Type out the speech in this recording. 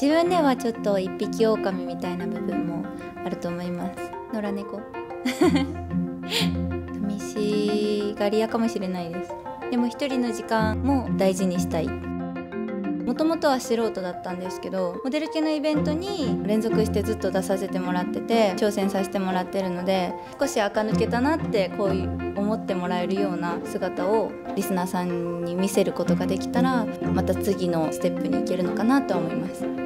自分ではちょっと一匹狼みたいな部分もあると思います。野良猫。寂しがり屋かもしれないです。でも一人の時間も大事にしたい。もともとは素人だったんですけどモデル系のイベントに連続してずっと出させてもらってて挑戦させてもらってるので少し垢抜けたなってこういう思ってもらえるような姿をリスナーさんに見せることができたらまた次のステップに行けるのかなと思います。